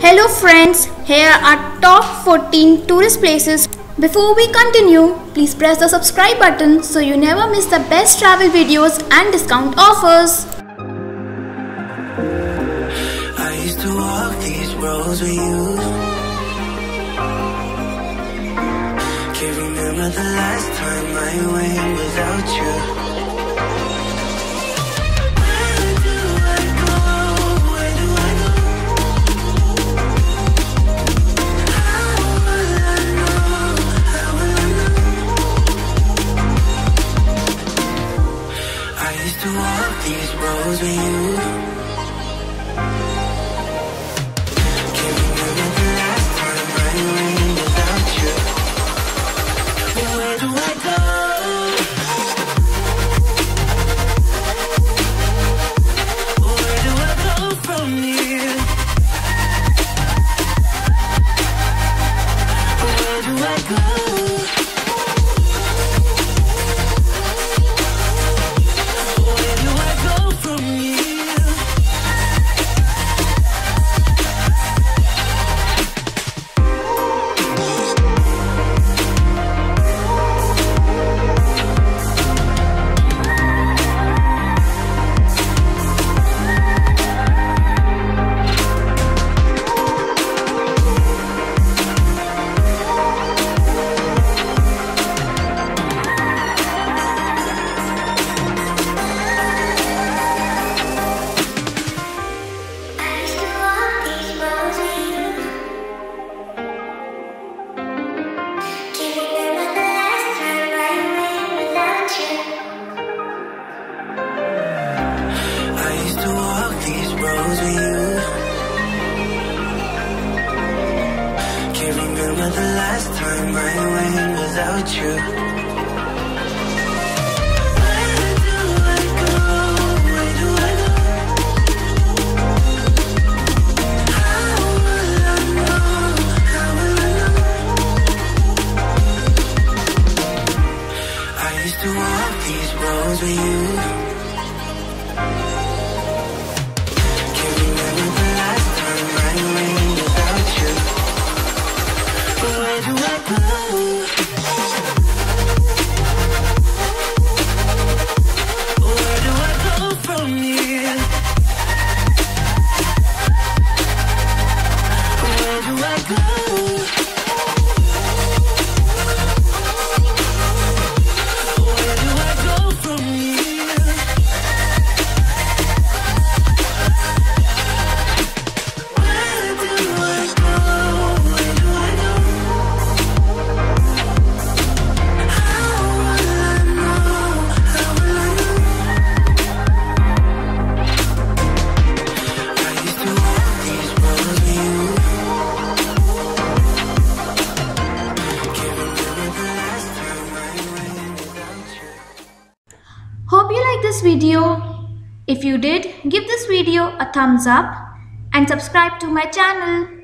Hello friends, here are top 14 tourist places. Before we continue, please press the subscribe button so you never miss the best travel videos and discount offers. I used to walk these roads with you. Can't remember the last time I went without you. To walk these roads with you. Remember the last time I went without you. Where do I go? Hope you like this video. If you did, give this video a thumbs up and subscribe to my channel.